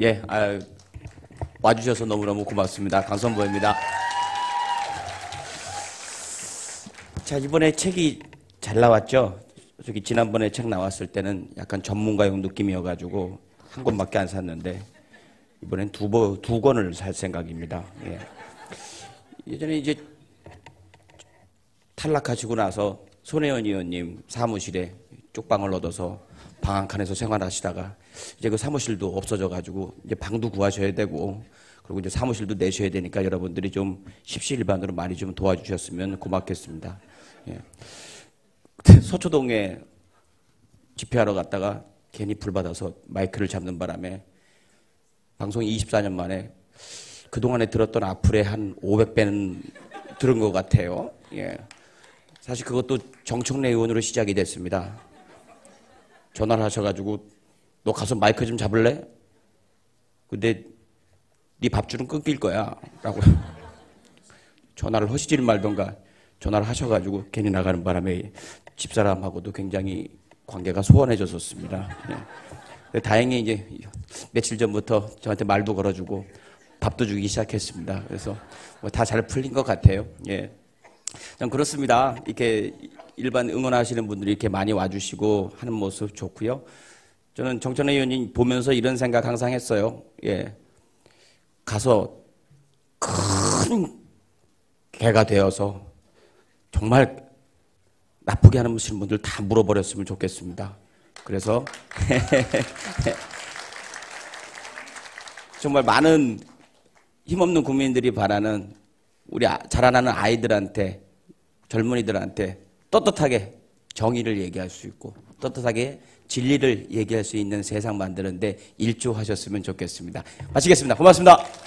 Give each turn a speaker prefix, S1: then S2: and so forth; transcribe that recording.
S1: 예, 아, 와주셔서 너무너무 고맙습니다. 강선보입니다. 자, 이번에 책이 잘 나왔죠? 저기 지난번에 책 나왔을 때는 약간 전문가용 느낌이어가지고 한 권밖에 안 샀는데 이번엔 두, 번, 두 권을 살 생각입니다. 예. 예전에 이제 탈락하시고 나서 손혜원 의원님 사무실에 쪽방을 얻어서 방 한 칸에서 생활하시다가 이제 그 사무실도 없어져 가지고 이제 방도 구하셔야 되고 그리고 이제 사무실도 내셔야 되니까 여러분들이 좀 십시일반으로 많이 좀 도와주셨으면 고맙겠습니다. 예. 서초동에 집회하러 갔다가 괜히 불 받아서 마이크를 잡는 바람에 방송이 24년 만에 그동안에 들었던 악플의 한 500배는 들은 것 같아요. 예. 사실 그것도 정청래 의원으로 시작이 됐습니다. 전화를 하셔가지고 너 가서 마이크 좀 잡을래? 근데 네 밥줄은 끊길 거야. 라고 전화를 하시질 말던가 전화를 하셔가지고 괜히 나가는 바람에 집사람하고도 굉장히 관계가 소원해졌었습니다. 예. 근데 다행히 이제 며칠 전부터 저한테 말도 걸어주고 밥도 주기 시작했습니다. 그래서 뭐 다 잘 풀린 것 같아요. 예. 전 그렇습니다. 이렇게 일반 응원하시는 분들이 이렇게 많이 와주시고 하는 모습 좋고요. 저는 정천혜 의원님 보면서 이런 생각 항상 했어요. 예. 가서 큰 개가 되어서 정말 나쁘게 하는 분들 다 물어버렸으면 좋겠습니다. 그래서 정말 많은 힘없는 국민들이 바라는 우리 아- 자라나는 아이들한테 젊은이들한테 떳떳하게 정의를 얘기할 수 있고 떳떳하게 진리를 얘기할 수 있는 세상 만드는데 일조하셨으면 좋겠습니다. 마치겠습니다. 고맙습니다.